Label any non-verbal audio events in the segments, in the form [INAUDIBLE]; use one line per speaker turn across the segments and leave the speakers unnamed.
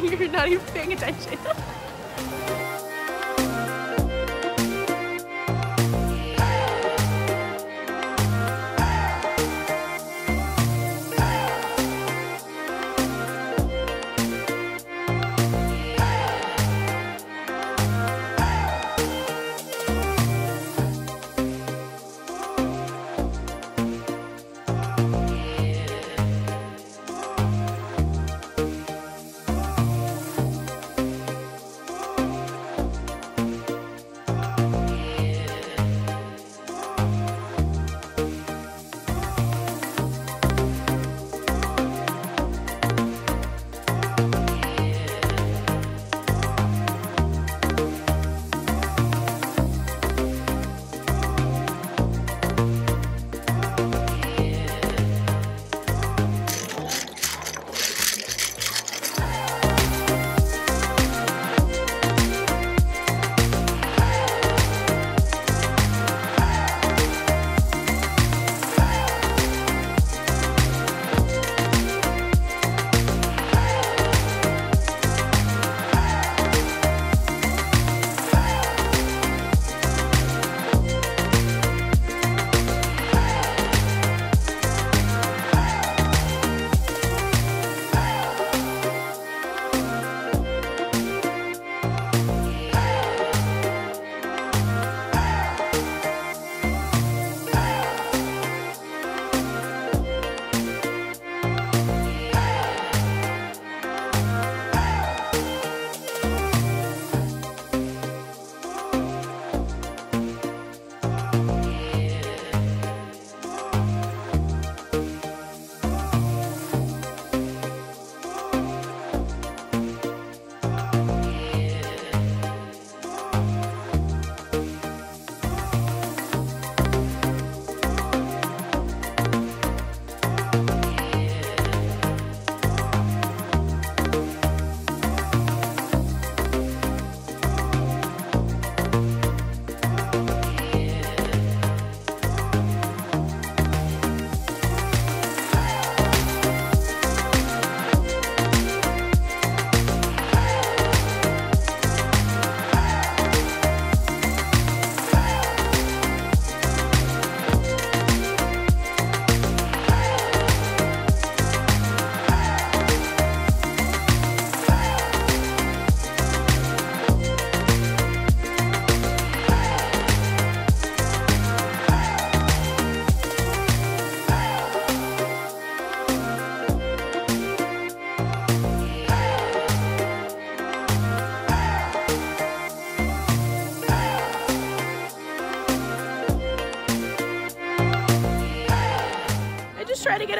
[LAUGHS] You're not even paying attention. [LAUGHS]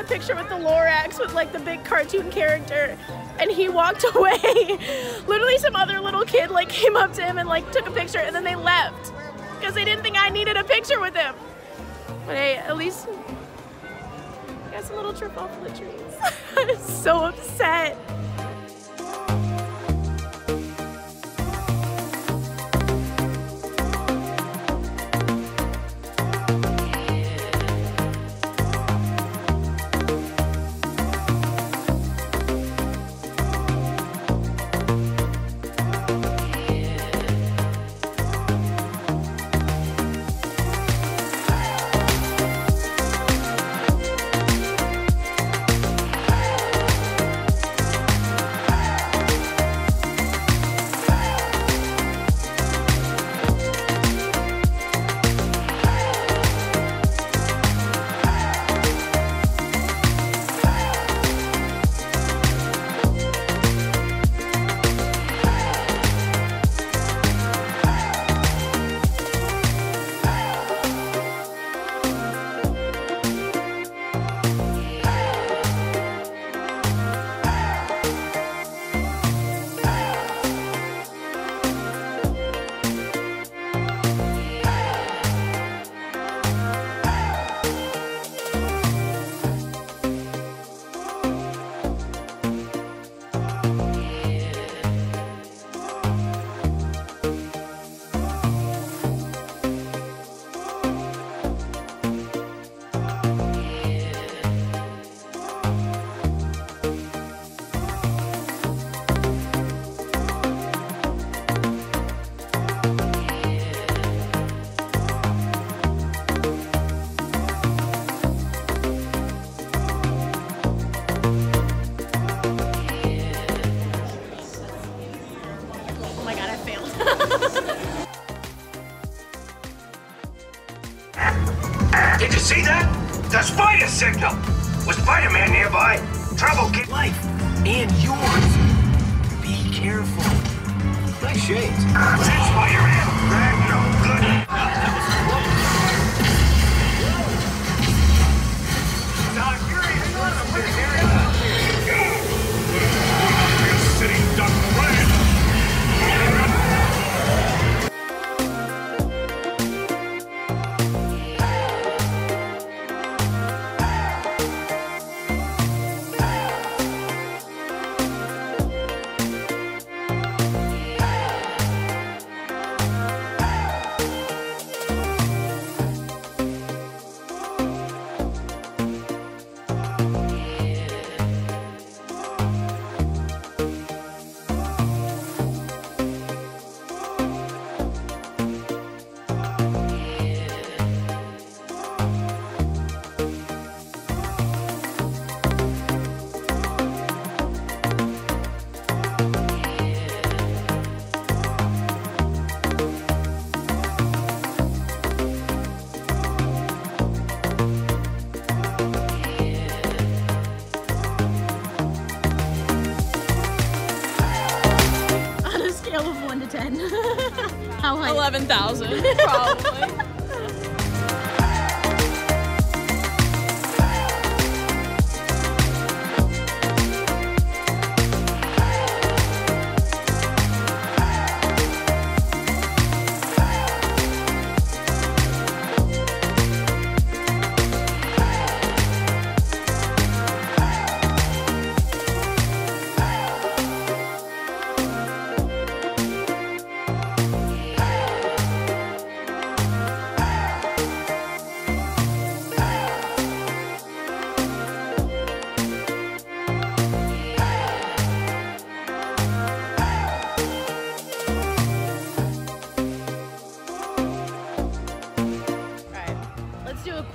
a picture with the Lorax with like the big cartoon character and he walked [LAUGHS] away. Literally some other little kid like came up to him and like took a picture and then they left because they didn't think I needed a picture with him. But hey, at least I got some little trip off the trees. [LAUGHS] I'm so upset.
You see that? The spider signal! With Spider-Man nearby,
trouble can- Life, and yours! Be careful. Nice shades.
That's Spider-Man! That
no good! 11,000. Probably.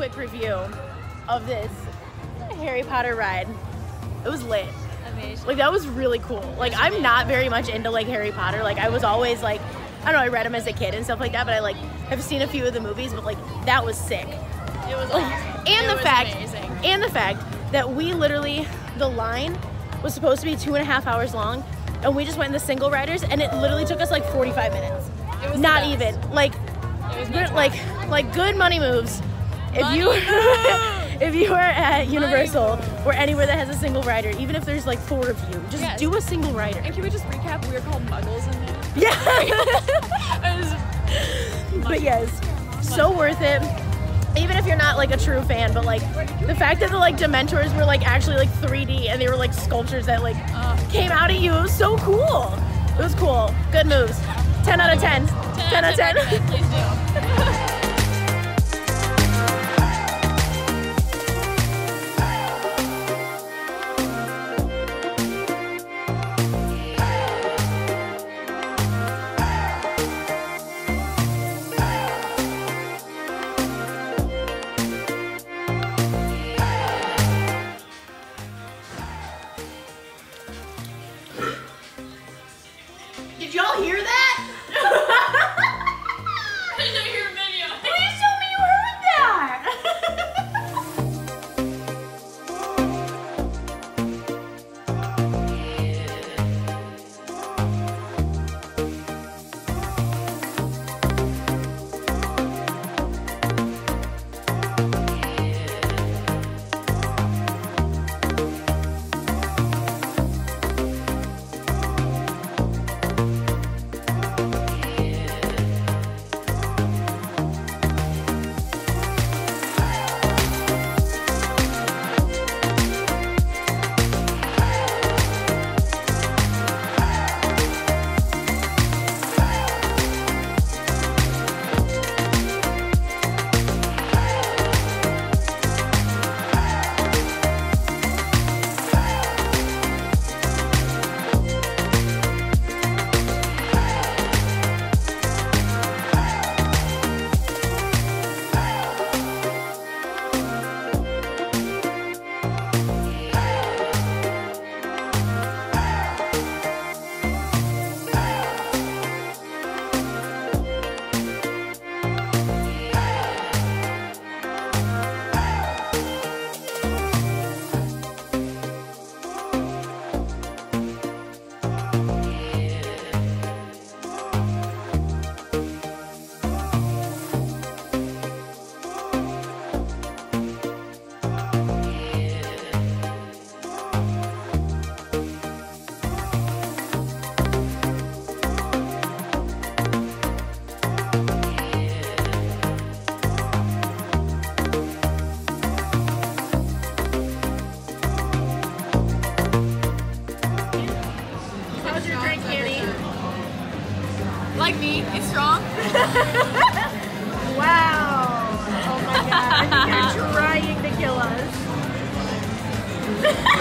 Quick review of this Harry Potter ride. It was lit.
Amazing.
Like that was really cool. Like I'm not very much into like Harry Potter. Like I was always like, I don't know, I read them as a kid and stuff like that, but I like have seen a few of the movies, but like that was sick.
It was
Like,
awesome.
and
It
the fact,
amazing.
and the fact that we literally, the line was supposed to be two and a half hours long, and we just went in the single riders, and it literally took us like 45 minutes.
It was
Not even like,
It was
good, like, like good money moves. If you, [LAUGHS] if you are at Universal or anywhere that has a single rider, even if there's like four of you, just
Yes.
do a single rider.
And can we just recap? We are called Muggles in there.
Yeah. [LAUGHS] But yes, so worth it. Even if you're not like a true fan, but like the fact that the like Dementors were like actually like 3D and they were like sculptures that like
uh,
came out at you, it was so cool. It was cool. Good moves. 10 out of 10. 10 out of 10.
recommend, Please do. [LAUGHS]
like
me, is strong. [LAUGHS]
wow. Oh my god. I think they're trying to kill us. [LAUGHS]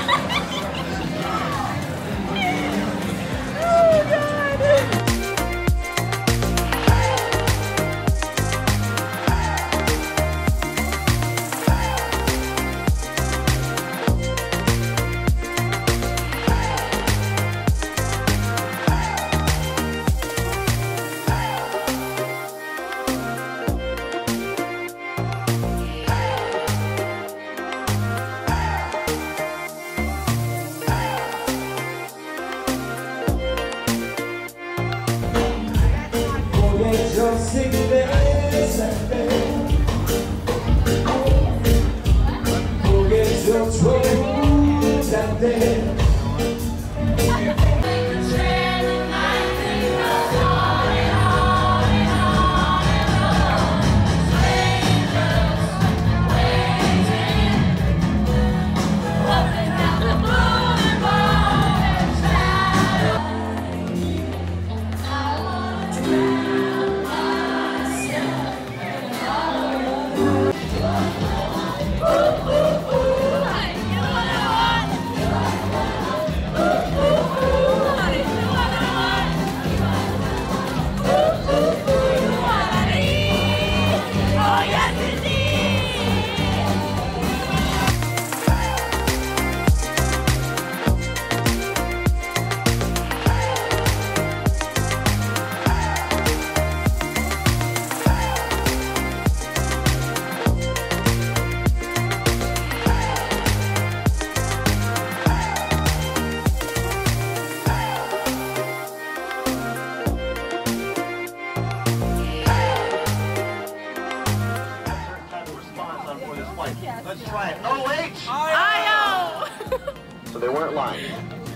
they weren't lying.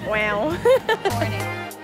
Wow.
Morning. [LAUGHS]